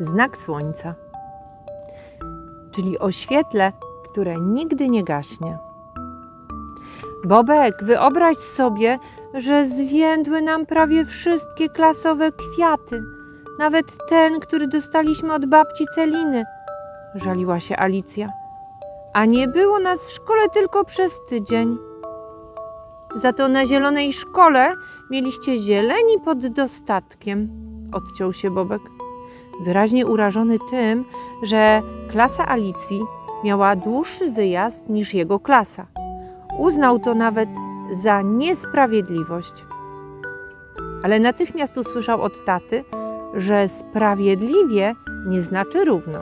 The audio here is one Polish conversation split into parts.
znak słońca, czyli o świetle, które nigdy nie gaśnie. Bobek, wyobraź sobie, że zwiędły nam prawie wszystkie klasowe kwiaty, nawet ten, który dostaliśmy od babci Celiny, żaliła się Alicja. A nie było nas w szkole tylko przez tydzień. Za to na zielonej szkole mieliście zieleni pod dostatkiem, odciął się Bobek. Wyraźnie urażony tym, że klasa Alicji miała dłuższy wyjazd niż jego klasa. Uznał to nawet za niesprawiedliwość. Ale natychmiast usłyszał od taty, że sprawiedliwie nie znaczy równo.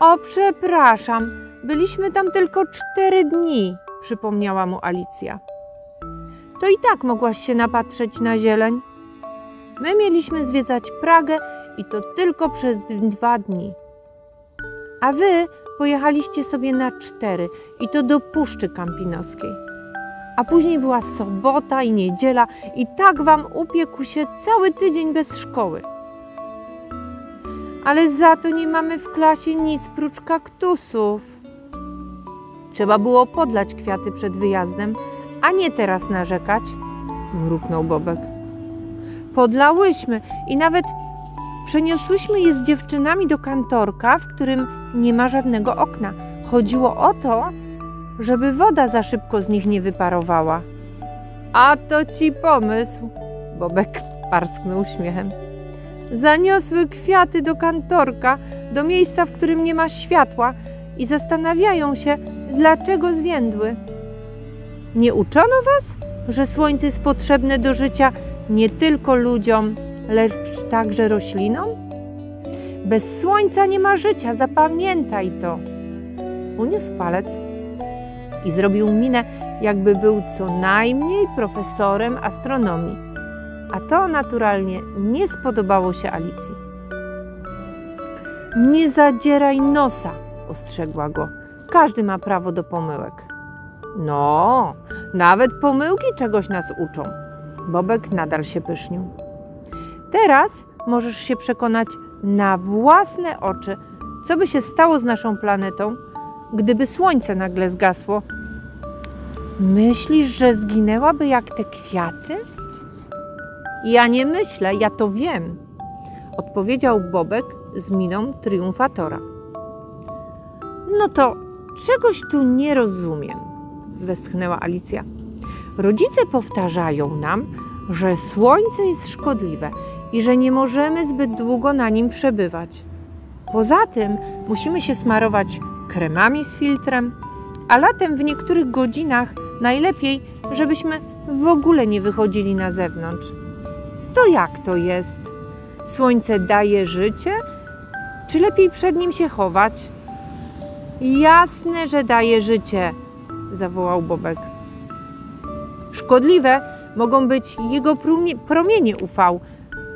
O, przepraszam, byliśmy tam tylko cztery dni, przypomniała mu Alicja. To i tak mogłaś się napatrzeć na zieleń. My mieliśmy zwiedzać Pragę i to tylko przez dwa dni. A wy pojechaliście sobie na cztery i to do Puszczy Kampinoskiej. A później była sobota i niedziela i tak wam upiekł się cały tydzień bez szkoły. Ale za to nie mamy w klasie nic prócz kaktusów. Trzeba było podlać kwiaty przed wyjazdem, a nie teraz narzekać, mruknął Bobek. Podlałyśmy i nawet przeniosłyśmy je z dziewczynami do kantorka, w którym nie ma żadnego okna. Chodziło o to, żeby woda za szybko z nich nie wyparowała. A to ci pomysł, Bobek parsknął śmiechem. Zaniosły kwiaty do kantorka, do miejsca, w którym nie ma światła i zastanawiają się, dlaczego zwiędły. Nie uczono was, że słońce jest potrzebne do życia nie tylko ludziom, lecz także roślinom? Bez słońca nie ma życia, zapamiętaj to. Uniósł palec i zrobił minę, jakby był co najmniej profesorem astronomii. A to naturalnie nie spodobało się Alicji. Nie zadzieraj nosa, ostrzegła go. Każdy ma prawo do pomyłek. No, nawet pomyłki czegoś nas uczą. Bobek nadal się pysznił. Teraz możesz się przekonać na własne oczy, co by się stało z naszą planetą, gdyby słońce nagle zgasło. Myślisz, że zginęłaby jak te kwiaty? Ja nie myślę, ja to wiem, odpowiedział Bobek z miną triumfatora. No to czegoś tu nie rozumiem, westchnęła Alicja. Rodzice powtarzają nam, że słońce jest szkodliwe i że nie możemy zbyt długo na nim przebywać. Poza tym musimy się smarować kremami z filtrem, a latem w niektórych godzinach najlepiej, żebyśmy w ogóle nie wychodzili na zewnątrz. To jak to jest? Słońce daje życie, czy lepiej przed nim się chować? Jasne, że daje życie, zawołał Bobek. Szkodliwe mogą być jego promienie UV,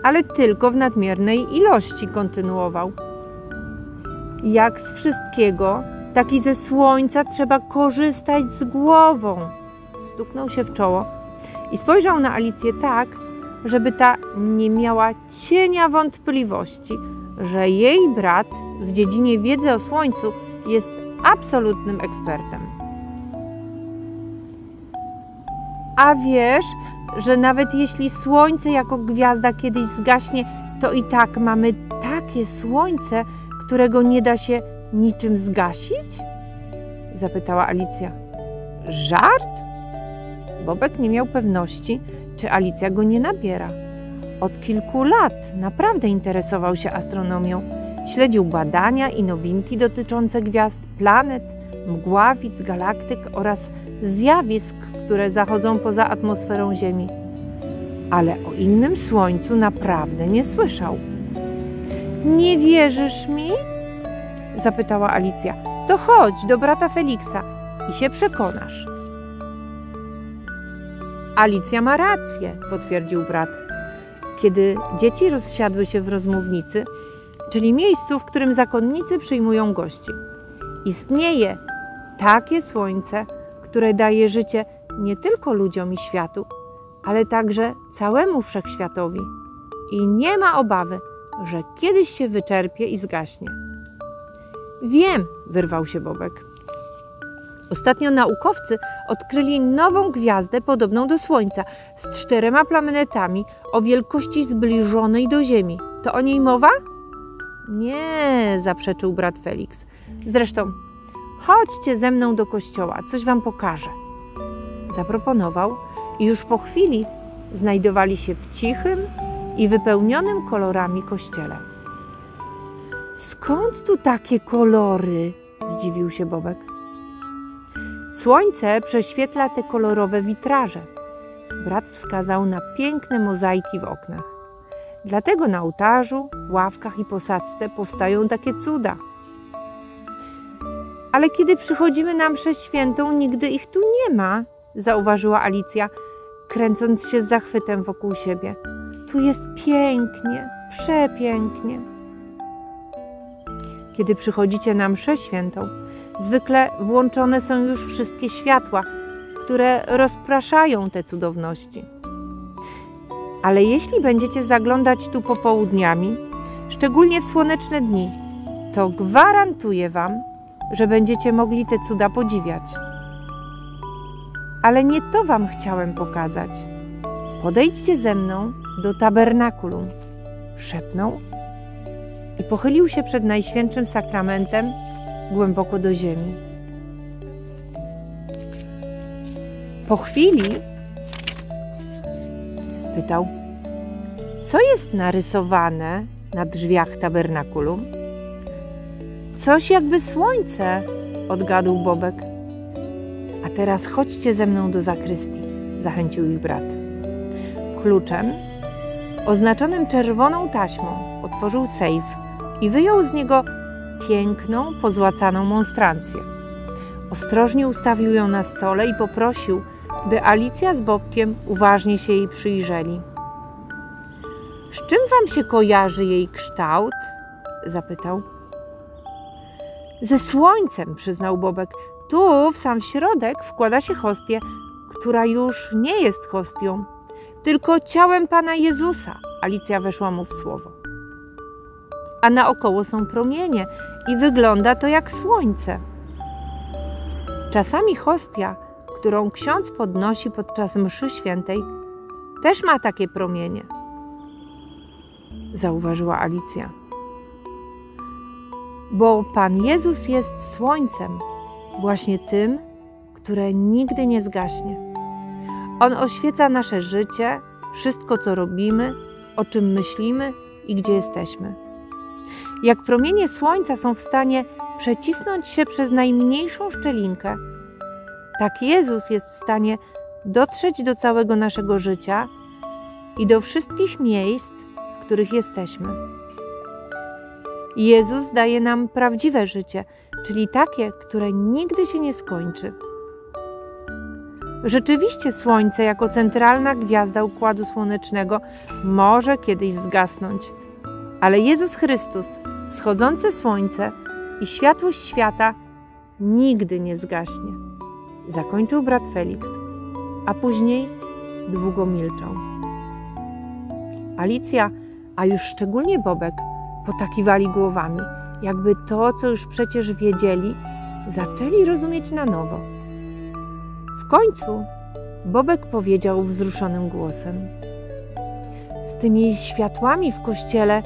ale tylko w nadmiernej ilości, kontynuował. Jak z wszystkiego, tak i ze słońca trzeba korzystać z głową. Stuknął się w czoło i spojrzał na Alicję tak, żeby ta nie miała cienia wątpliwości, że jej brat w dziedzinie wiedzy o słońcu jest absolutnym ekspertem. A wiesz, że nawet jeśli słońce jako gwiazda kiedyś zgaśnie, to i tak mamy takie słońce, którego nie da się niczym zgasić? Zapytała Alicja. Żart? Bobek nie miał pewności, czy Alicja go nie nabiera. Od kilku lat naprawdę interesował się astronomią. Śledził badania i nowinki dotyczące gwiazd, planet, mgławic, galaktyk oraz zjawisk, które zachodzą poza atmosferą Ziemi. Ale o innym słońcu naprawdę nie słyszał. Nie wierzysz mi? zapytała Alicja. To chodź do brata Feliksa i się przekonasz. Alicja ma rację, potwierdził brat. Kiedy dzieci rozsiadły się w rozmównicy, czyli miejscu, w którym zakonnicy przyjmują gości. Istnieje takie słońce, które daje życie nie tylko ludziom i światu, ale także całemu wszechświatowi. I nie ma obawy, że kiedyś się wyczerpie i zgaśnie. Wiem, wyrwał się Bobek. Ostatnio naukowcy odkryli nową gwiazdę podobną do Słońca z czterema planetami o wielkości zbliżonej do Ziemi. To o niej mowa? Nie, zaprzeczył brat Felix. Zresztą, chodźcie ze mną do kościoła, coś wam pokażę. Zaproponował i już po chwili znajdowali się w cichym i wypełnionym kolorami kościele. Skąd tu takie kolory? zdziwił się Bobek. Słońce prześwietla te kolorowe witraże. Brat wskazał na piękne mozaiki w oknach. Dlatego na ołtarzu, ławkach i posadzce powstają takie cuda. Ale kiedy przychodzimy na mszę świętą, nigdy ich tu nie ma, zauważyła Alicja, kręcąc się z zachwytem wokół siebie. Tu jest pięknie, przepięknie. Kiedy przychodzicie na mszę świętą, zwykle włączone są już wszystkie światła, które rozpraszają te cudowności. Ale jeśli będziecie zaglądać tu popołudniami, szczególnie w słoneczne dni, to gwarantuję Wam, że będziecie mogli te cuda podziwiać. Ale nie to Wam chciałem pokazać. Podejdźcie ze mną do tabernakulum, szepnął i pochylił się przed Najświętszym Sakramentem głęboko do ziemi. Po chwili spytał, co jest narysowane na drzwiach tabernakulum? Coś jakby słońce, odgadł Bobek. Teraz chodźcie ze mną do zakrystii, zachęcił ich brat. Kluczem, oznaczonym czerwoną taśmą, otworzył sejf i wyjął z niego piękną, pozłacaną monstrancję. Ostrożnie ustawił ją na stole i poprosił, by Alicja z Bobkiem uważnie się jej przyjrzeli. Z czym wam się kojarzy jej kształt? zapytał. Ze słońcem, przyznał Bobek. Tu, w sam środek, wkłada się hostię, która już nie jest hostią, tylko ciałem Pana Jezusa. Alicja weszła mu w słowo. A naokoło są promienie i wygląda to jak słońce. Czasami hostia, którą ksiądz podnosi podczas mszy świętej, też ma takie promienie. Zauważyła Alicja. Bo Pan Jezus jest słońcem, właśnie tym, które nigdy nie zgaśnie. On oświeca nasze życie, wszystko co robimy, o czym myślimy i gdzie jesteśmy. Jak promienie słońca są w stanie przecisnąć się przez najmniejszą szczelinkę, tak Jezus jest w stanie dotrzeć do całego naszego życia i do wszystkich miejsc, w których jesteśmy. Jezus daje nam prawdziwe życie, czyli takie, które nigdy się nie skończy. Rzeczywiście Słońce, jako centralna gwiazda układu słonecznego, może kiedyś zgasnąć, ale Jezus Chrystus, wschodzące Słońce i światłość świata nigdy nie zgaśnie. Zakończył brat Felix, a później długo milczał. Alicja, a już szczególnie Bobek, potakiwali głowami, jakby to, co już przecież wiedzieli, zaczęli rozumieć na nowo. W końcu Bobek powiedział wzruszonym głosem: Z tymi światłami w kościele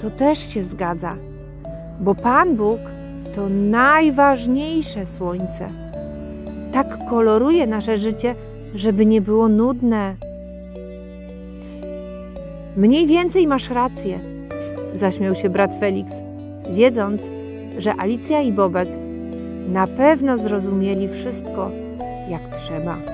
to też się zgadza, bo Pan Bóg to najważniejsze słońce. Tak koloruje nasze życie, żeby nie było nudne. Mniej więcej masz rację, zaśmiał się brat Felix, wiedząc, że Alicja i Bobek na pewno zrozumieli wszystko jak trzeba.